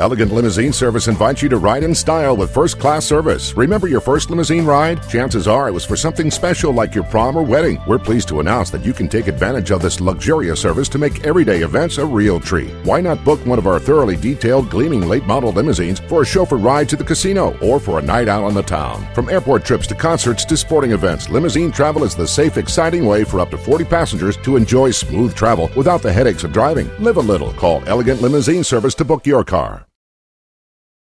Elegant Limousine Service invites you to ride in style with first class service. Remember your first limousine ride? Chances are it was for something special like your prom or wedding. We're pleased to announce that you can take advantage of this luxurious service to make everyday events a real treat. Why not book one of our thoroughly detailed, gleaming late model limousines for a chauffeur ride to the casino or for a night out on the town? From airport trips to concerts to sporting events, limousine travel is the safe, exciting way for up to 40 passengers to enjoy smooth travel without the headaches of driving. Live a little. Call Elegant Limousine Service to book your car.